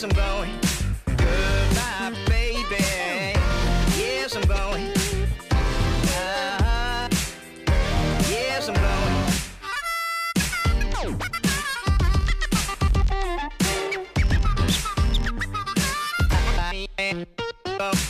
Yes, I'm going. Goodbye, baby. Yes, I'm going. Uh-huh. Yes, I'm going. I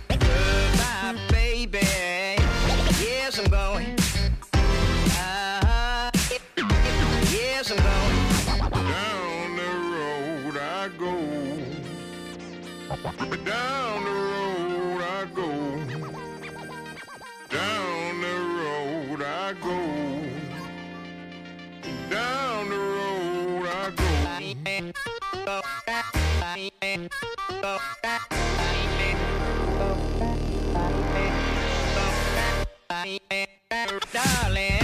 Yes, I'm. Down the road I go. Down the road I go. Down the road I go. Down the road I go. Darling,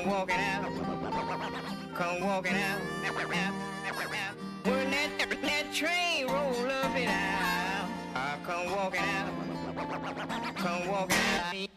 come walking out, come walking out. over.